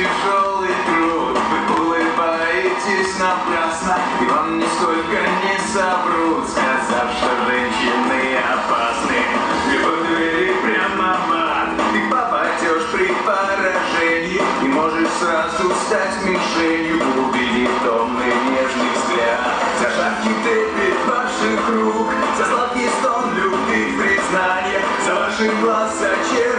тяжелый труд Вы улыбаетесь напрасно И вам нисколько не соврут Сказав, что женщины опасны. Любовь двери прямо в ад Ты попадешь при поражении И можешь сразу стать мишенью Убедив томный нежный взгляд. За шапки трепет ваших рук За сладкий стон любви признания За ваши глаза зачем